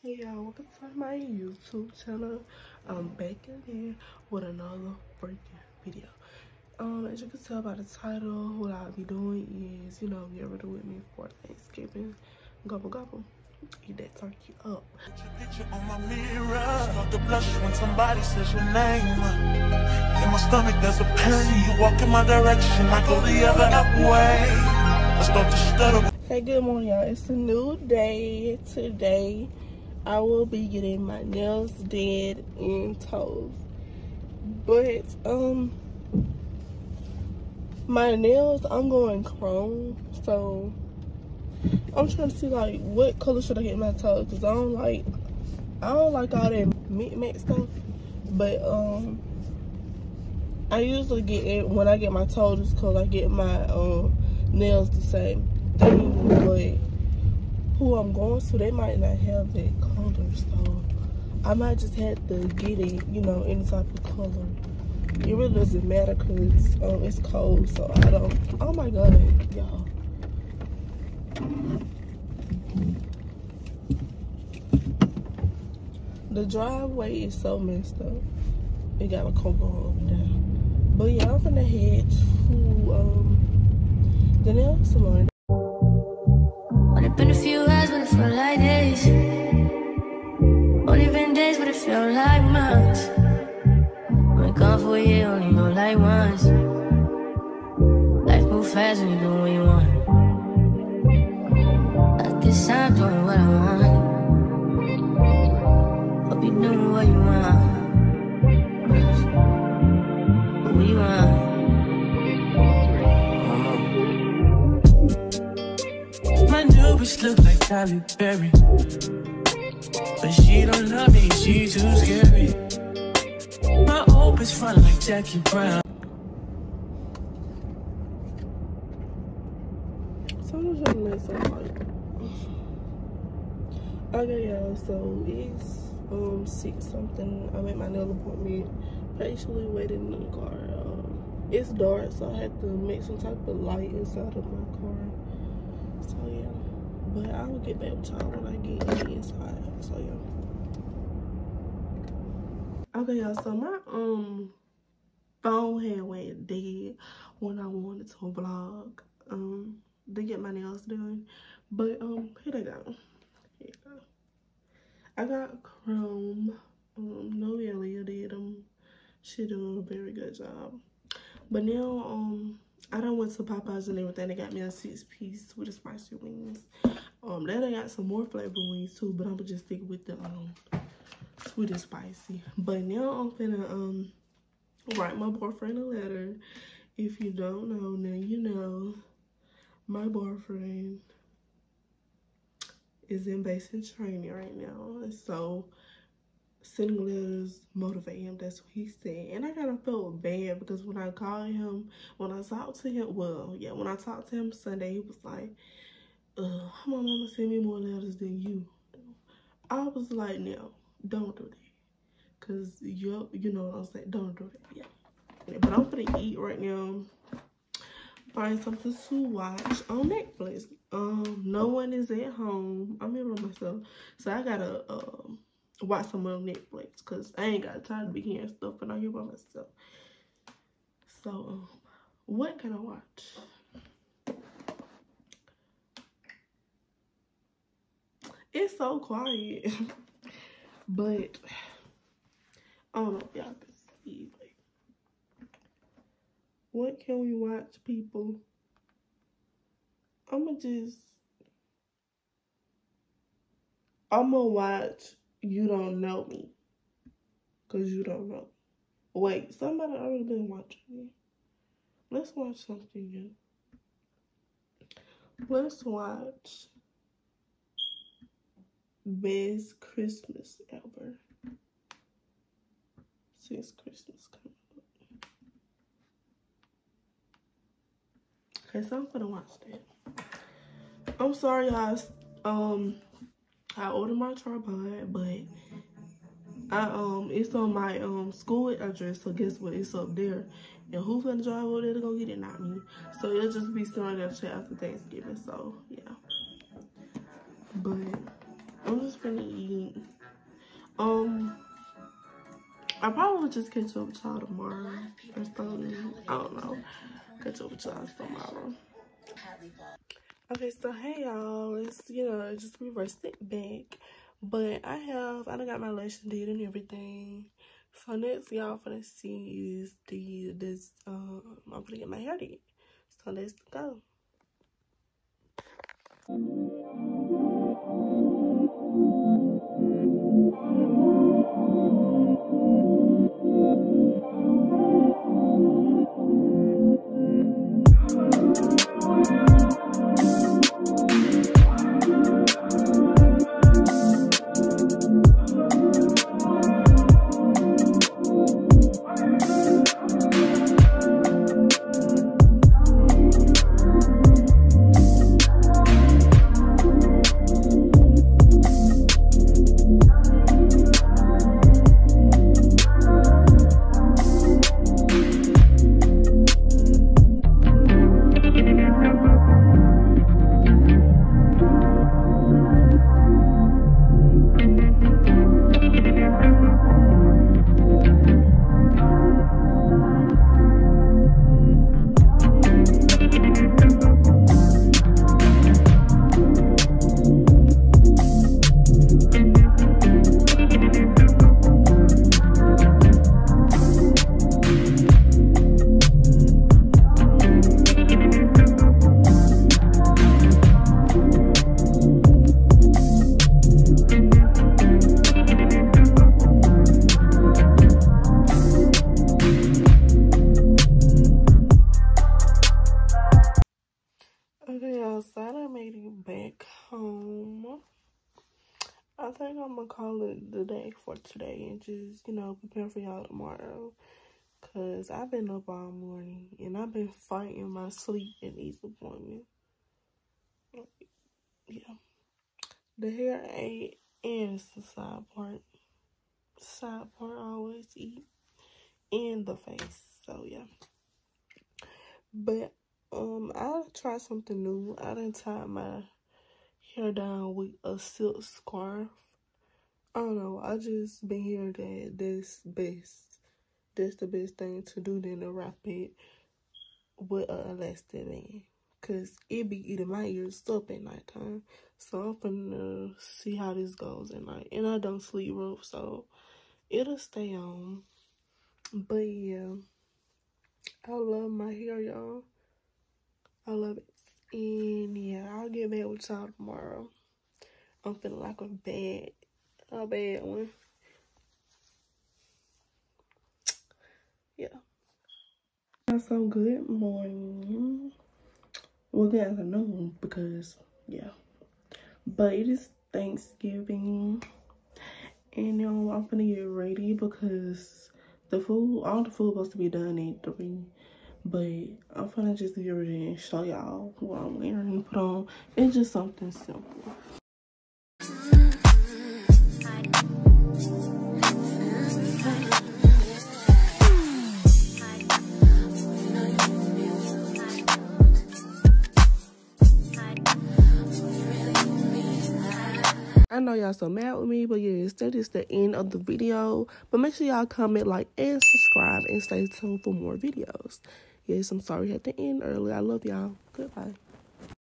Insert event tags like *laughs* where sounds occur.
Hey y'all, welcome to my YouTube channel. I'm back again with another freaking video. Um, as you can tell by the title, what I'll be doing is, you know, get ready with me for Thanksgiving. Gobble gobble. Eat that turkey up. Picture on my mirror. Start to blush when somebody says your name. In my stomach there's a pain. You walk in my direction, I go the other way. I start to stutter. Hey, good morning, y'all. It's a new day today. I will be getting my nails did and toes. But, um, my nails, I'm going chrome. So, I'm trying to see, like, what color should I get my toes? Because I don't like, I don't like all that mix stuff. But, um, I usually get it when I get my toes because I get my, um, nails the same thing. But, who I'm going to, they might not have that color. So I might just have to get it, you know, any type of color. It really doesn't matter because um, it's cold. So I don't. Oh my God, y'all. The driveway is so messed up. It got a car over there. But yeah, I'm gonna head to um, the nail salon. Fast when you do what you want. At this time, doing what I want. Hope you doing what you want. What you want. My new bitch look like Halle Berry. But she don't love me, she too scary. My old bitch front like Jackie Brown. Like Okay y'all, so it's um six something. I'm at my nail appointment. Patiently waiting in the car. Um, it's dark, so I had to make some type of light inside of my car. So yeah. But I will get back with y'all when I get inside. So yeah. Okay, y'all. So my um phone had went dead when I wanted to vlog um to get my nails done. But um here they go. Here go. I got Chrome. Um Noelia did them. She did a very good job. But now um I don't went to Popeyes and everything. They got me a six piece with the spicy wings. Um, then I got some more flavor wings too, but I'm gonna just stick with the um sweet and spicy. But now I'm gonna um write my boyfriend a letter. If you don't know, now you know. My boyfriend is in basic training right now, so sending letters motivate him. That's what he said. And I kind of felt bad because when I called him, when I talked to him, well, yeah, when I talked to him Sunday, he was like, uh, my mama sent me more letters than you. I was like, no, don't do that. Cause you you know what I'm saying, don't do that, yeah. But I'm gonna eat right now. Find something to watch on Netflix. Um, no one is at home. I'm here by myself. So I gotta um watch some on Netflix because I ain't got time to be hearing stuff and I'm here by myself. So, um, what can I watch? It's so quiet. *laughs* but, I don't know y'all can see. Like, what can we watch, people? I'm gonna just, I'm gonna watch you don't know me. Because you don't know. Wait, somebody already been watching me. Let's watch something new. Let's watch Best Christmas Ever. Since Christmas coming Okay, so I'm gonna watch that. I'm sorry, guys. Um, I ordered my tripod, but I um it's on my um school address, so guess what? It's up there. And who's gonna drive over there to go get it? Not me. So it'll just be sitting there after Thanksgiving. So yeah. But I'm just gonna eat. Um, I probably will just catch up with y'all tomorrow or something. I don't know. Catch up with y'all tomorrow. Okay, so hey y'all, it's you know just reverse it back, but I have I done got my lashes did and everything. So next y'all gonna see is the this um I'm gonna get my hair did. So let's go. I think I'm gonna call it the day for today and just, you know, prepare for y'all tomorrow. Cause I've been up all morning and I've been fighting my sleep in these appointments. Yeah. The hair ate and it's the side part. Side part I always eat. And the face. So yeah. But um I tried something new. I didn't tie my hair down with a silk scarf. I don't know. I just been hearing that that's best. That's the best thing to do than to wrap it with a elastic band. Cause it be eating my ears up at nighttime. So I'm finna see how this goes at night. And I don't sleep rough, so it'll stay on. But yeah. I love my hair, y'all. I love it. And yeah, I'll get back with y'all tomorrow. I'm feeling like a bad, a bad one. Yeah. So good morning. Well, good afternoon because, yeah. But it is Thanksgiving. And now I'm gonna get ready because the food, all the food supposed to be done at 3. But I'm gonna just get ready and show y'all what I'm wearing and put on. It's just something simple. I know y'all so mad with me, but yes, that is the end of the video. But make sure y'all comment, like, and subscribe, and stay tuned for more videos. Yes, I'm sorry at the end early. I love y'all. Goodbye.